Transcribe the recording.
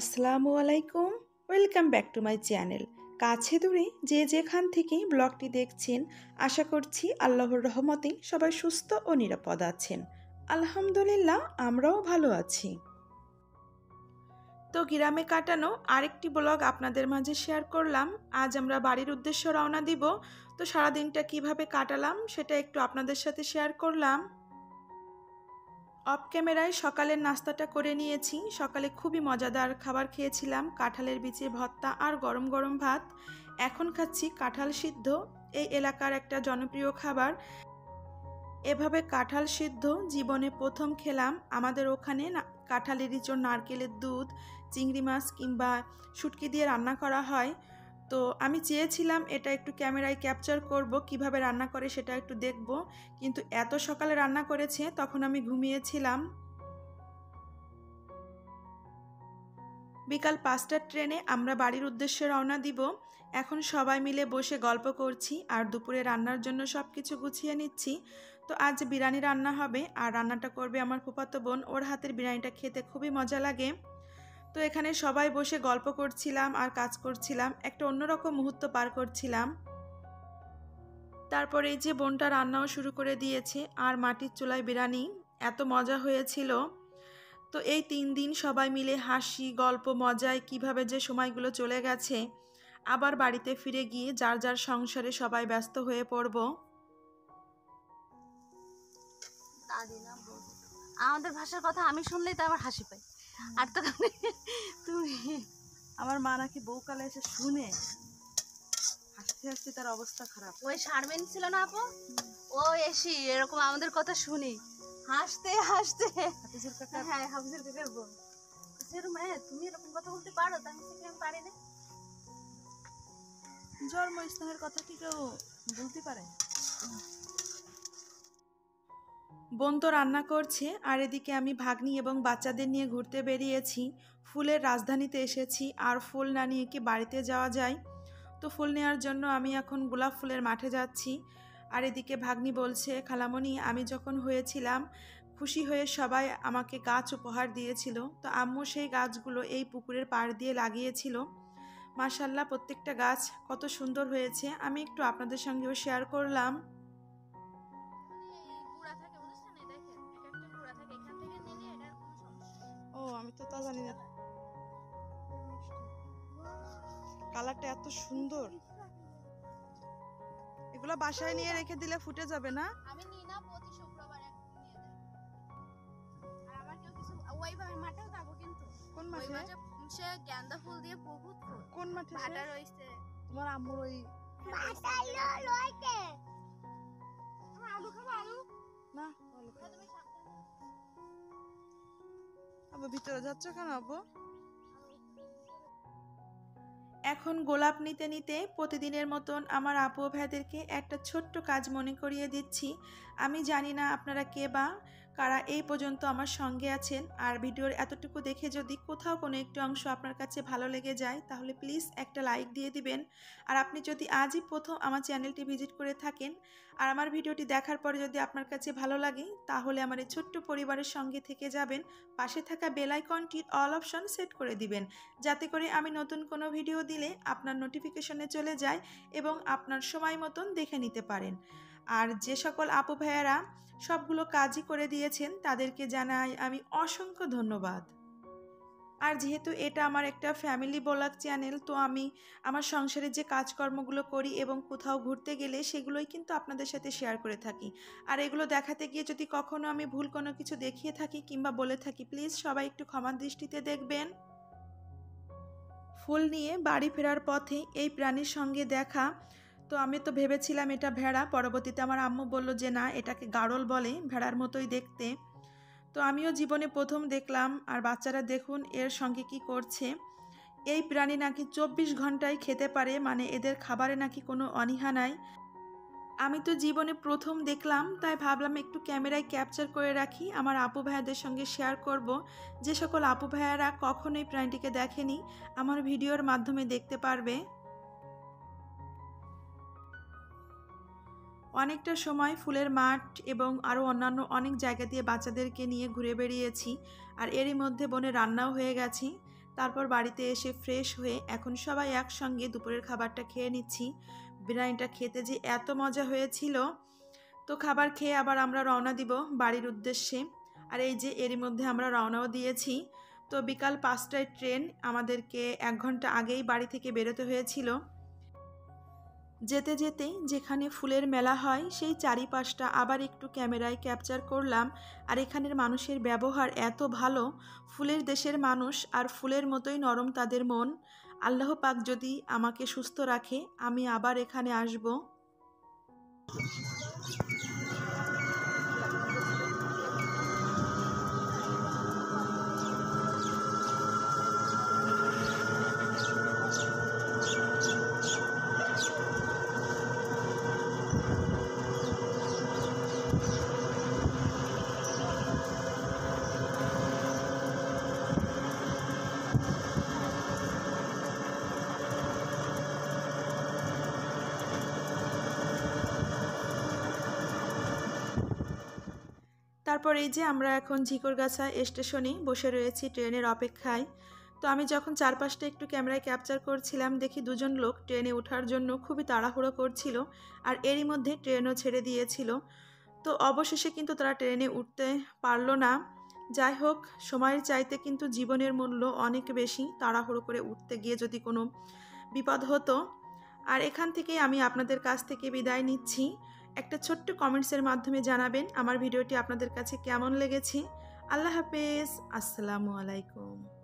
আসসালামু আলাইকুম। Welcome back to my channel কাছে দূরে যে যেখান থেকেই ব্লগটি দেখছেন, আশা করছি আল্লাহর রহমতে সবাই সুস্থ ও নিরাপদ আছেন। আলহামদুলিল্লাহ, আমরাও ভালো আছি। তো গ্রামে কাটানো আরেকটি ব্লগ আপনাদের মাঝে শেয়ার করলাম। আজ আমরা বাড়ির উদ্দেশ্য রওনা দিব। তো সারাদিনটা কীভাবে কাটালাম, সেটা একটু আপনাদের সাথে শেয়ার করলাম। অফ ক্যামেরায় সকালের নাস্তাটা করে নিয়েছি। সকালে খুবই মজাদার খাবার খেয়েছিলাম, কাঁঠালের বিচে ভর্তা আর গরম গরম ভাত। এখন খাচ্ছি কাঁঠাল সিদ্ধ, এই এলাকার একটা জনপ্রিয় খাবার। এভাবে কাঁঠাল সিদ্ধ জীবনে প্রথম খেলাম। আমাদের ওখানে কাঁঠালের ইঁচড়, নারকেলের দুধ, চিংড়ি মাছ কিংবা শুটকি দিয়ে রান্না করা হয়। তো আমি চেয়েছিলাম এটা একটু ক্যামেরায় ক্যাপচার করব, কীভাবে রান্না করে সেটা একটু দেখব। কিন্তু এত সকালে রান্না করেছে, তখন আমি ঘুমিয়েছিলাম। বিকাল পাঁচটার ট্রেনে আমরা বাড়ির উদ্দেশ্যে রওনা দিব। এখন সবাই মিলে বসে গল্প করছি আর দুপুরে রান্নার জন্য সব কিছু গুছিয়ে নিচ্ছি। তো আজ বিরিয়ানি রান্না হবে, আর রান্নাটা করবে আমার ফুপাতো বোন। ওর হাতের বিরিয়ানিটা খেতে খুবই মজা লাগে। তো এখানে সবাই বসে গল্প করছিলাম আর কাজ করছিলাম। একটা অন্যরকম মুহূর্ত পার করছিলাম। তারপরে এই যে বোনটা রান্নাও শুরু করে দিয়েছে আর মাটির চুলায় বিরিয়ানি, এত মজা হয়েছিল। তো এই তিন দিন সবাই মিলে হাসি, গল্প, মজায় কীভাবে যে সময়গুলো চলে গেছে, আবার বাড়িতে ফিরে গিয়ে যার যার সংসারে সবাই ব্যস্ত হয়ে পড়ব। আমাদের ভাষার কথা আমি শুনলেই তো আবার হাসি পাই আর তো তুমি আমার মা নাকি বউকালে এসে শুনে হাসতে হাসতে তার অবস্থা খারাপ। ওই শারমিন ছিল না আপু? ও এসি এরকম আমাদের কথা শুনি। হাসতে হাসতে। হাফিজুর কাকা। হ্যাঁ হাফিজুর কাকার সেরকম হ্যাঁ তুমি এরকম কথা বলতে পারো? তা আমি সেখানে পারি না। জন্ম স্থানের কথা কি কেউ বলতে পারে? বোন তো রান্না করছে, আর এদিকে আমি ভাগ্নি এবং বাচ্চাদের নিয়ে ঘুরতে বেরিয়েছি। ফুলের রাজধানীতে এসেছি, আর ফুল না নিয়ে কি বাড়িতে যাওয়া যায়? তো ফুল নেওয়ার জন্য আমি এখন গোলাপ ফুলের মাঠে যাচ্ছি। আর এদিকে ভাগ্নি বলছে, খালামণি, আমি যখন হয়েছিলাম, খুশি হয়ে সবাই আমাকে গাছ উপহার দিয়েছিল। তো আম্মু সেই গাছগুলো এই পুকুরের পাড় দিয়ে লাগিয়েছিল। মাশাল্লাহ, প্রত্যেকটা গাছ কত সুন্দর হয়েছে। আমি একটু আপনাদের সঙ্গেও শেয়ার করলাম। ও আমি তো তা জানি না। কালারটা এত সুন্দর। এগুলো বাসায় নিয়ে রেখে দিলে ফুটে যাবে না? আমি নিই না প্রতি শুক্রবার নিয়ে যাই আর আমার কেউ কিছু ওইভাবে মাঠেও যাব কিন্তু। কোন মাঠে? মাঠে সে গাঁদা ফুল দিয়ে বহুত কোন মাঠে ভাটা তোমার আম্মুর ওই আলু খাব আলু? না ভালো করে। আব্বু, ভিতরে যাচ্ছ কেন আবু এখন গোলাপ নিতে নিতে প্রতিদিনের মতন আমার আপু ভাইদেরকে একটা ছোট্ট কাজ মনে করিয়ে দিচ্ছি। আমি জানি না আপনারা কে বা কারা এই পর্যন্ত আমার সঙ্গে আছেন। আর ভিডিওর এতটুকু দেখে যদি কোথাও কোনো একটু অংশ আপনার কাছে ভালো লেগে যায়, তাহলে প্লিজ একটা লাইক দিয়ে দিবেন। আর আপনি যদি আজই প্রথম আমার চ্যানেলটি ভিজিট করে থাকেন, আর আমার ভিডিওটি দেখার পরে যদি আপনার কাছে ভালো লাগে, তাহলে আমার এই ছোট্ট পরিবারের সঙ্গে থেকে যাবেন। পাশে থাকা বেল আইকনটির অল অপশন সেট করে দিবেন। যাতে করে আমি নতুন কোনো ভিডিও দিলে আপনার নোটিফিকেশনে চলে যায় এবং আপনার সময় মতন দেখে নিতে পারেন। আর যে সকল আপু ভাইয়ারা সবগুলো কাজই করে দিয়েছেন, তাদেরকে জানাই আমি অসংখ্য ধন্যবাদ। আর যেহেতু এটা আমার একটা ফ্যামিলি ব্লগ চ্যানেল, তো আমি আমার সংসারে যে কাজকর্মগুলো করি এবং কোথাও ঘুরতে গেলে সেগুলোই কিন্তু আপনাদের সাথে শেয়ার করে থাকি। আর এগুলো দেখাতে গিয়ে যদি কখনো আমি ভুল কোনো কিছু দেখিয়ে থাকি কিংবা বলে থাকি প্লিজ সবাই একটু ক্ষমার দৃষ্টিতে দেখবেন। ফুল নিয়ে বাড়ি ফেরার পথে এই প্রাণীর সঙ্গে দেখা তো আমি তো ভেবেছিলাম এটা ভেড়া। পরবর্তীতে আমার আম্মু বলল যে, না, এটাকে গাড়ল বলে, ভেড়ার মতোই দেখতে। তো আমিও জীবনে প্রথম দেখলাম। আর বাচ্চারা দেখুন, এর সঙ্গে কি করছে। এই প্রাণী নাকি চব্বিশ ঘন্টায় খেতে পারে মানে এদের খাবারে নাকি কোনো অনীহা নাই। আমি তো জীবনে প্রথম দেখলাম, তাই ভাবলাম একটু ক্যামেরায় ক্যাপচার করে রাখি। আমার আপু ভাইয়াদের সঙ্গে শেয়ার করব। যে সকল আপু ভাইয়ারা কখনোই প্রাণীটিকে দেখেনি, আমার ভিডিওর মাধ্যমে দেখতে পারবে। অনেকটা সময় ফুলের মাঠ এবং আরও অন্যান্য অনেক জায়গা দিয়ে বাচ্চাদেরকে নিয়ে ঘুরে বেরিয়েছি আর এরই মধ্যে বনে রান্নাও হয়ে গেছি। তারপর বাড়িতে এসে ফ্রেশ হয়ে এখন সবাই একসঙ্গে দুপুরের খাবারটা খেয়ে নিচ্ছি। বিরিয়ানিটা খেতে যে এত মজা হয়েছিল। তো খাবার খেয়ে আবার আমরা রওনা দিব বাড়ির উদ্দেশ্যে। আর এই যে এরই মধ্যে আমরা রওনাও দিয়েছি। তো বিকাল পাঁচটায় ট্রেন আমাদেরকে এক ঘণ্টা আগেই বাড়ি থেকে বেরোতে হয়েছিল। যেতে যেতে যেখানে ফুলের মেলা হয়, সেই চারিপাশটা আবার একটু ক্যামেরায় ক্যাপচার করলাম। আর এখানের মানুষের ব্যবহার এত ভালো, ফুলের দেশের মানুষ আর ফুলের মতোই নরম তাদের মন। আল্লাহ পাক যদি আমাকে সুস্থ রাখে, আমি আবার এখানে আসব। তারপর এই যে আমরা এখন ঝিকরগাছা স্টেশনে বসে রয়েছি ট্রেনের অপেক্ষায়। তো আমি যখন চারপাশটা একটু ক্যামেরায় ক্যাপচার করছিলাম, দেখি দুজন লোক ট্রেনে ওঠার জন্য খুবই তাড়াহুড়ো করছিল আর এরই মধ্যে ট্রেনও ছেড়ে দিয়েছিল। তো অবশেষে কিন্তু তারা ট্রেনে উঠতে পারল না। যাই হোক, সময়ের চাইতে কিন্তু জীবনের মূল্য অনেক বেশি তাড়াহুড়ো করে উঠতে গিয়ে যদি কোনো বিপদ হতো। আর এখান থেকে আমি আপনাদের কাছ থেকে বিদায় নিচ্ছি। একটা ছোট্ট কমেন্টসের মাধ্যমে জানাবেন আমার ভিডিওটি আপনাদের কাছে কেমন লেগেছে। আল্লাহ হাফেজ। আসসালামু আলাইকুম।